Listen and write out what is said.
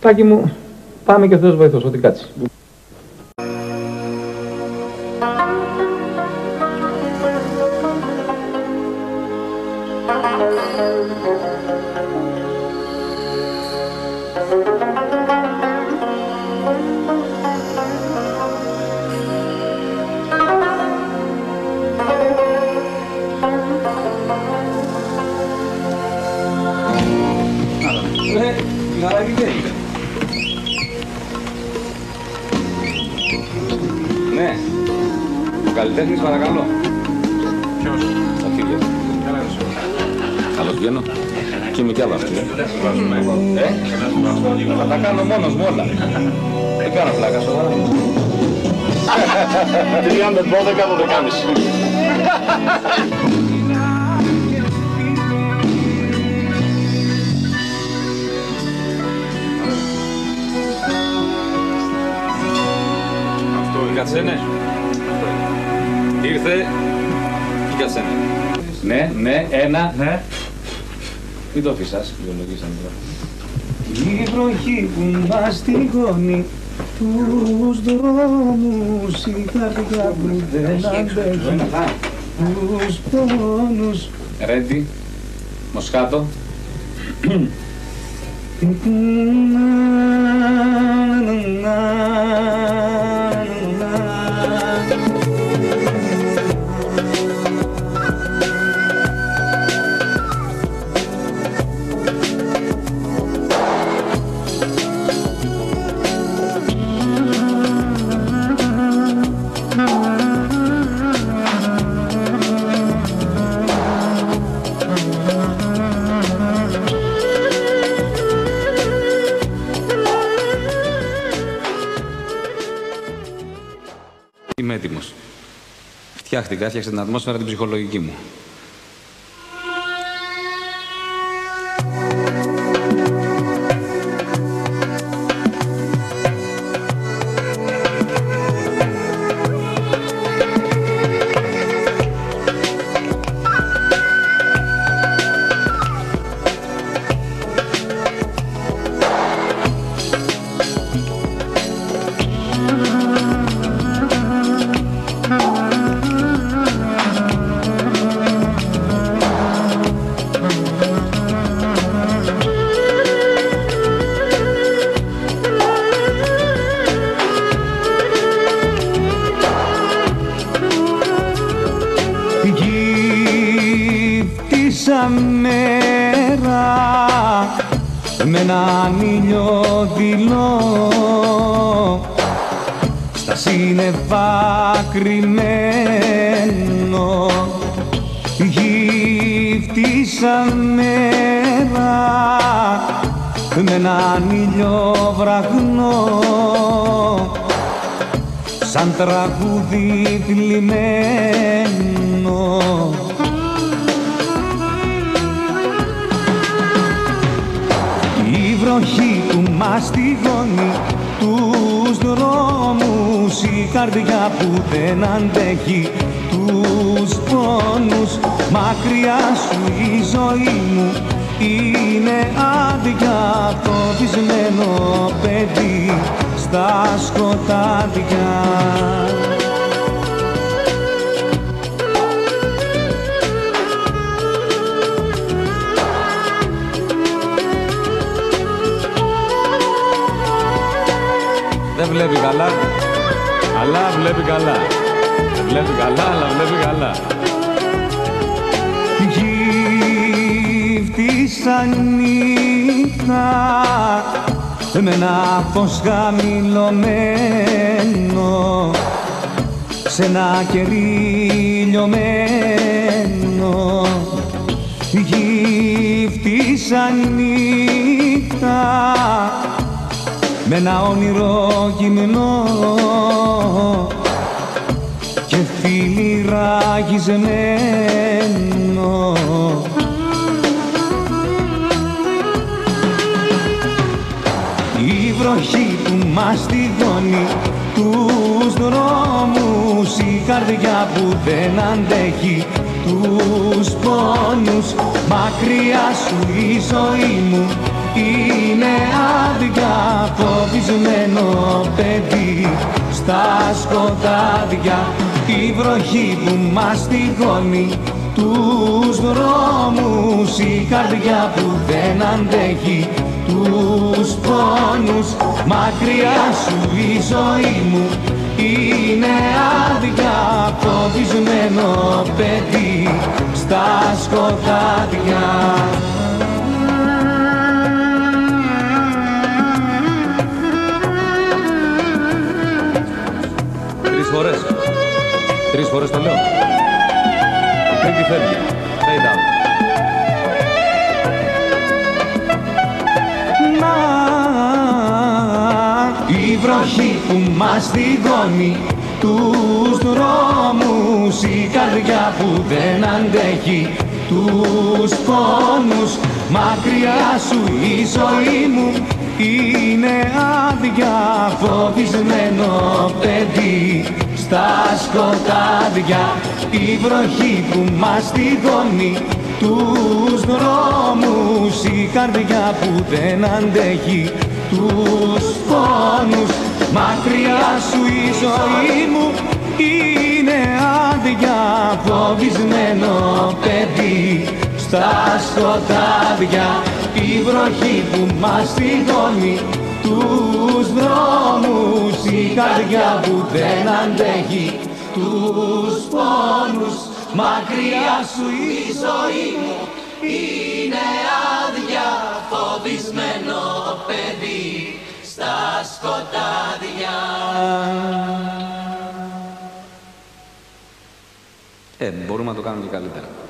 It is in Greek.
Τάκη μου, πάμε και ο Θεός βοηθός, ό,τι κάτσεις. Ναι. Ο καλλιτέχνης παρακαλώ. Ποιος; Ο Φίλιος. Καλώς βγαίνω. Και είμαι κι άλλο αυτή. Ε, θα τα κάνω μόνος μου όλα. Δεν κάνω πλάκα σοβαρά. 3 με 12 το δεκάμιση. Κατσένε. Ήρθε. Τι κατσένε. Ναι, ναι, ένα. Ναι. Μην το αφήσας, βιολογήσαμε τώρα. Η βροχή που μας τυγώνει τους δρόμους η καρδιά που δεν αντέχει τους πόνους Ρέντι. Μοσχάτο. Είμαι έτοιμος. Φτιάχτηκα, έφτιαξα την ατμόσφαιρα την ψυχολογική μου. Γύφτησα μέρα με έναν ήλιο δειλό. Στα σύννεφα κρυμμένο Γύφτησα μέρα. Με έναν ήλιο βραγνό. Σαν τραγούδι θλιμμένο βροχή που μας τυγώνει τους δρόμους η καρδιά που δεν αντέχει τους πόνους. Μακριά σου η ζωή μου είναι άδεια το βυσμένο παιδί στα σκοτάδια βλέπει καλά, αλλά βλέπει καλά. Δεν βλέπει καλά, αλλά βλέπει καλά. Γύφτησα νύχτα με ένα φως χαμηλωμένο σε ένα κερί λιωμένο Γύφτησα νύχτα με ένα όνειρο γυμνό και φίλοι ραγισμένο. Η βροχή που μας τυγώνει τους δρόμους η καρδιά που δεν αντέχει τους πόνους. Μακριά σου η ζωή μου είναι άδεια σκοτάδια. Η βροχή που μας τυχώνει τους δρόμους η καρδιά που δεν αντέχει τους πόνους. Μακριά σου η ζωή μου είναι άδεια φοβισμένο παιδί στα σκοτάδια βροχή που μας θυγώνει τους δρόμους η καρδιά που δεν αντέχει. Τους πόνους μακριά σου η ζωή μου. Είναι άδεια φοβισμένο παιδί. Στα σκοτάδια η βροχή που μας τυγώνει τους δρόμους η καρδιά που δεν αντέχει τους πόνους μακριά σου η ζωή μου είναι άδεια φοβισμένο παιδί. Στα σκοτάδια η βροχή που μας τυγώνει τους δρόμους η καρδιά που δεν αντέχει. Τους πόνους μακριά σου η ζωή μου είναι άδεια φοβισμένο παιδί. στα σκοτάδια Ε, μπορούμε να το κάνουμε και καλύτερα.